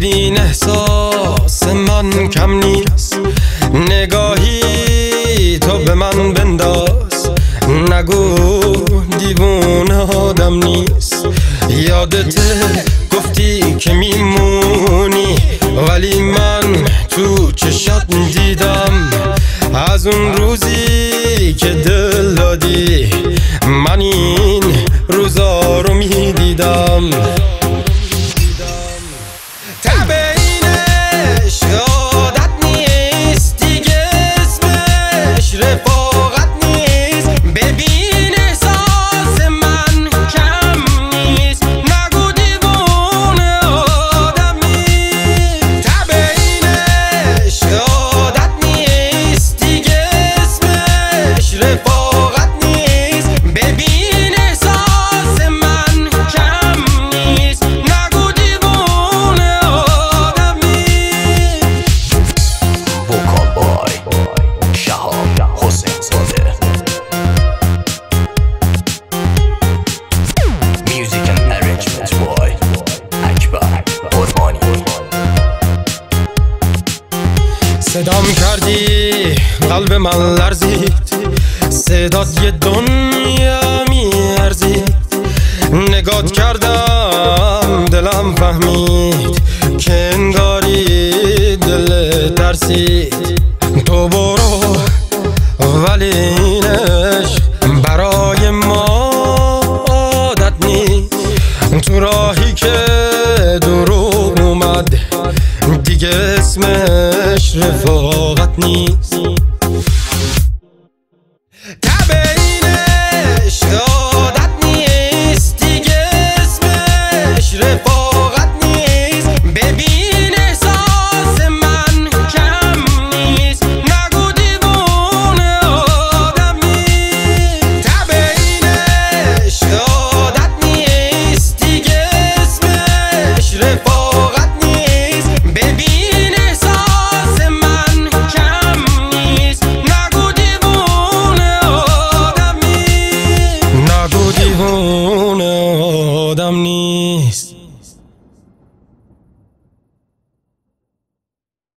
بدین احساس من کم نیست. نگاهی تو به من بنداز. نگو دیوون آدم نیست. یادت گفتی که میمونی ولی من تو چشات دیدم از اون روزی که دل دادی من این روزا رو می‌دیدم. قلب من لرزید. صدات یه دنیا میارزید. نگات کردم دلم فهمید. که انگاری دل ترسید. تو برو ولی اینش برای ما عادت نیست. تو راهی که دروغ اومد دیگه اسمش رفاقت نیست. manis